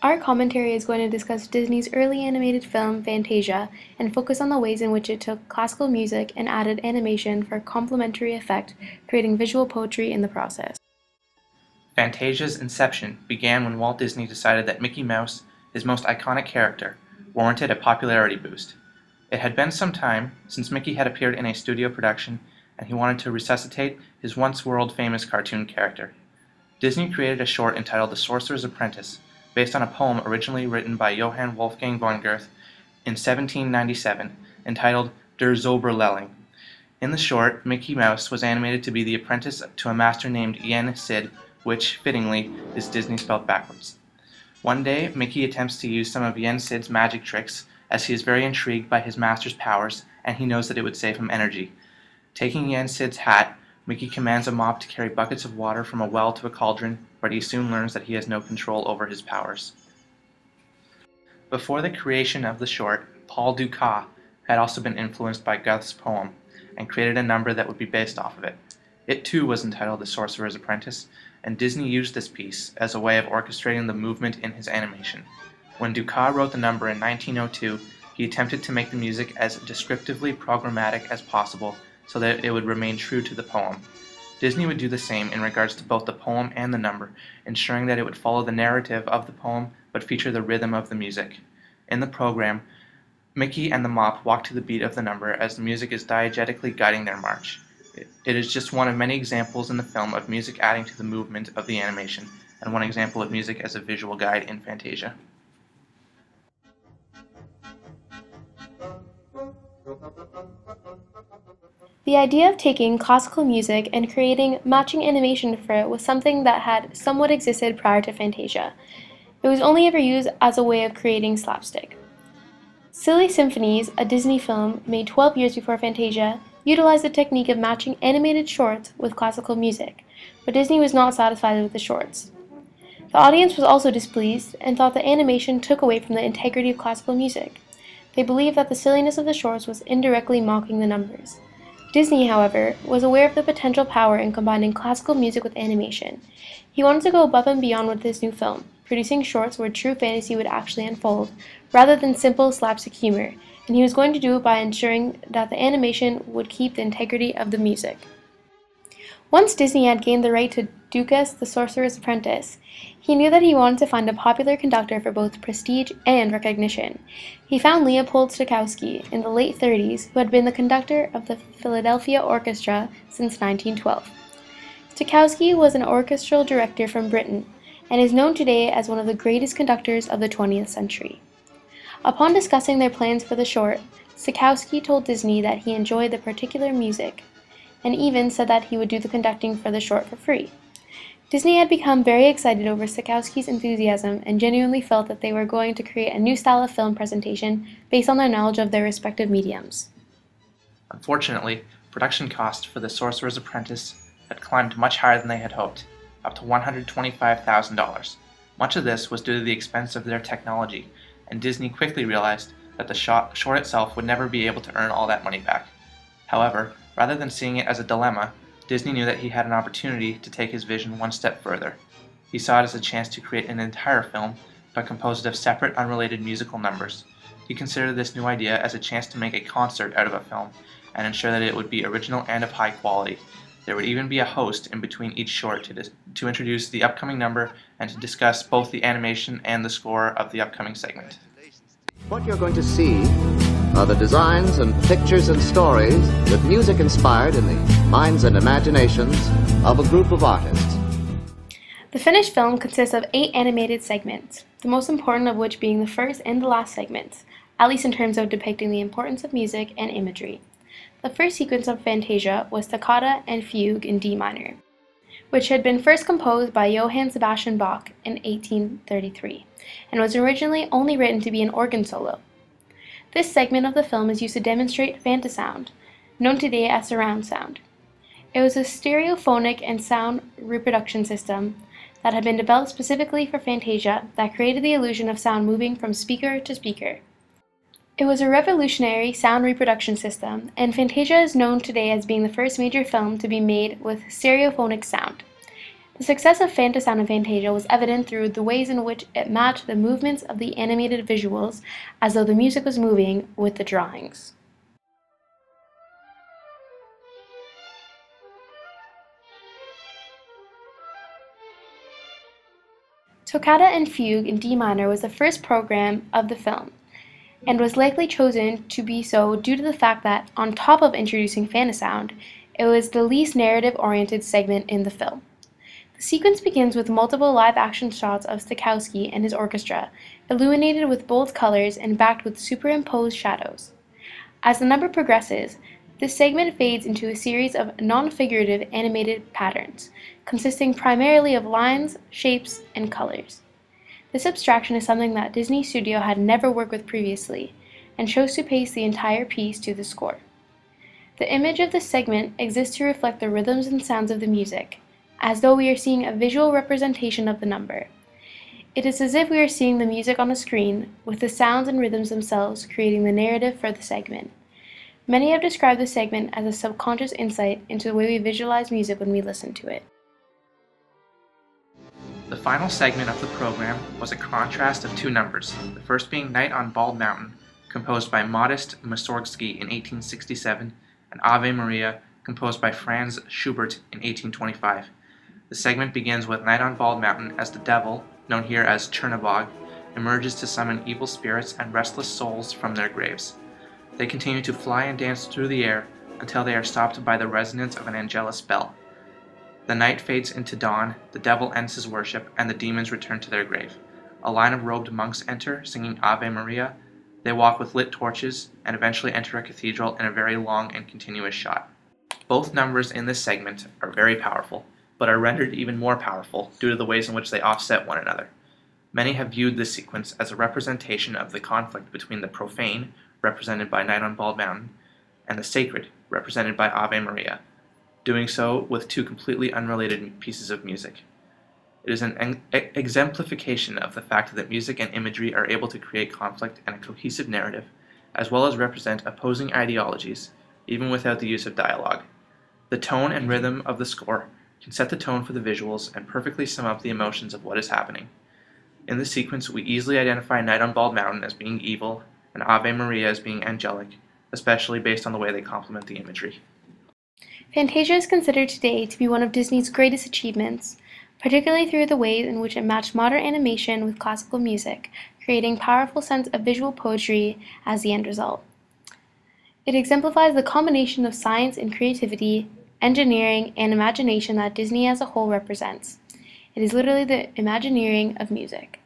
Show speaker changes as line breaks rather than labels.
Our commentary is going to discuss Disney's early animated film Fantasia and focus on the ways in which it took classical music and added animation for complementary effect, creating visual poetry in the process.
Fantasia's inception began when Walt Disney decided that Mickey Mouse, his most iconic character, warranted a popularity boost. It had been some time since Mickey had appeared in a studio production, and he wanted to resuscitate his once world famous cartoon character. Disney created a short entitled The Sorcerer's Apprentice based on a poem originally written by Johann Wolfgang von Goethe in 1797 entitled Der Zauberlehrling. In the short, Mickey Mouse was animated to be the apprentice to a master named Yen Sid, which, fittingly, is Disney spelled backwards. One day, Mickey attempts to use some of Yen Sid's magic tricks as he is very intrigued by his master's powers and he knows that it would save him energy. Taking Yen Sid's hat, Mickey commands a mob to carry buckets of water from a well to a cauldron, but he soon learns that he has no control over his powers. Before the creation of the short, Paul Dukas had also been influenced by Goethe's poem and created a number that would be based off of it. It too was entitled The Sorcerer's Apprentice, and Disney used this piece as a way of orchestrating the movement in his animation. When Dukas wrote the number in 1902, he attempted to make the music as descriptively programmatic as possible so that it would remain true to the poem. Disney would do the same in regards to both the poem and the number, ensuring that it would follow the narrative of the poem but feature the rhythm of the music. In the program, Mickey and the Mop walk to the beat of the number as the music is diegetically guiding their march. It is just one of many examples in the film of music adding to the movement of the animation, and one example of music as a visual guide in Fantasia.
The idea of taking classical music and creating matching animation for it was something that had somewhat existed prior to Fantasia. It was only ever used as a way of creating slapstick. Silly Symphonies, a Disney film made 12 years before Fantasia, utilized the technique of matching animated shorts with classical music, but Disney was not satisfied with the shorts. The audience was also displeased and thought the animation took away from the integrity of classical music. They believed that the silliness of the shorts was indirectly mocking the numbers. Disney, however, was aware of the potential power in combining classical music with animation. He wanted to go above and beyond with his new film, producing shorts where true fantasy would actually unfold, rather than simple slapstick humor, and he was going to do it by ensuring that the animation would keep the integrity of the music. Once Disney had gained the right to Dukas the Sorcerer's Apprentice, he knew that he wanted to find a popular conductor for both prestige and recognition. He found Leopold Stokowski in the late 30s, who had been the conductor of the Philadelphia Orchestra since 1912. Stokowski was an orchestral director from Britain and is known today as one of the greatest conductors of the 20th century. Upon discussing their plans for the short, Stokowski told Disney that he enjoyed the particular music and even said that he would do the conducting for the short for free. Disney had become very excited over Stokowski's enthusiasm and genuinely felt that they were going to create a new style of film presentation based on their knowledge of their respective mediums.
Unfortunately, production costs for The Sorcerer's Apprentice had climbed much higher than they had hoped, up to $125,000. Much of this was due to the expense of their technology, and Disney quickly realized that the short itself would never be able to earn all that money back. However, Rather than seeing it as a dilemma, Disney knew that he had an opportunity to take his vision one step further. He saw it as a chance to create an entire film, but composed of separate, unrelated musical numbers. He considered this new idea as a chance to make a concert out of a film, and ensure that it would be original and of high quality. There would even be a host in between each short to, to introduce the upcoming number and to discuss both the animation and the score of the upcoming segment.
What you're going to see are the designs and pictures and stories with music inspired in the minds and imaginations of a group of artists.
The finished film consists of eight animated segments, the most important of which being the first and the last segments, at least in terms of depicting the importance of music and imagery. The first sequence of Fantasia was Toccata and Fugue in D minor, which had been first composed by Johann Sebastian Bach in 1833, and was originally only written to be an organ solo, this segment of the film is used to demonstrate Fantasound, known today as surround sound. It was a stereophonic and sound reproduction system that had been developed specifically for Fantasia that created the illusion of sound moving from speaker to speaker. It was a revolutionary sound reproduction system, and Fantasia is known today as being the first major film to be made with stereophonic sound. The success of Fantasound and Fantasia was evident through the ways in which it matched the movements of the animated visuals as though the music was moving with the drawings. Toccata and Fugue in D minor was the first program of the film, and was likely chosen to be so due to the fact that, on top of introducing Fantasound, it was the least narrative-oriented segment in the film. The sequence begins with multiple live-action shots of Stokowski and his orchestra, illuminated with bold colors and backed with superimposed shadows. As the number progresses, this segment fades into a series of non-figurative animated patterns, consisting primarily of lines, shapes, and colors. This abstraction is something that Disney Studio had never worked with previously, and chose to paste the entire piece to the score. The image of this segment exists to reflect the rhythms and sounds of the music, as though we are seeing a visual representation of the number. It is as if we are seeing the music on a screen, with the sounds and rhythms themselves creating the narrative for the segment. Many have described this segment as a subconscious insight into the way we visualize music when we listen to it.
The final segment of the program was a contrast of two numbers, the first being Night on Bald Mountain, composed by Modest Mussorgsky in 1867, and Ave Maria, composed by Franz Schubert in 1825. The segment begins with Night on Bald Mountain as the devil, known here as Chernabog, emerges to summon evil spirits and restless souls from their graves. They continue to fly and dance through the air until they are stopped by the resonance of an Angelus bell. The night fades into dawn, the devil ends his worship, and the demons return to their grave. A line of robed monks enter, singing Ave Maria. They walk with lit torches and eventually enter a cathedral in a very long and continuous shot. Both numbers in this segment are very powerful, but are rendered even more powerful due to the ways in which they offset one another. Many have viewed this sequence as a representation of the conflict between the profane, represented by Night on Bald Mountain, and the sacred, represented by Ave Maria, doing so with two completely unrelated pieces of music. It is an exemplification of the fact that music and imagery are able to create conflict and a cohesive narrative, as well as represent opposing ideologies, even without the use of dialogue. The tone and rhythm of the score can set the tone for the visuals and perfectly sum up the emotions of what is happening. In this sequence, we easily identify Night on Bald Mountain as being evil and Ave Maria as being angelic, especially based on the way they complement the imagery.
Fantasia is considered today to be one of Disney's greatest achievements, particularly through the ways in which it matched modern animation with classical music, creating powerful sense of visual poetry as the end result. It exemplifies the combination of science and creativity, engineering, and imagination that Disney as a whole represents. It is literally the Imagineering of music.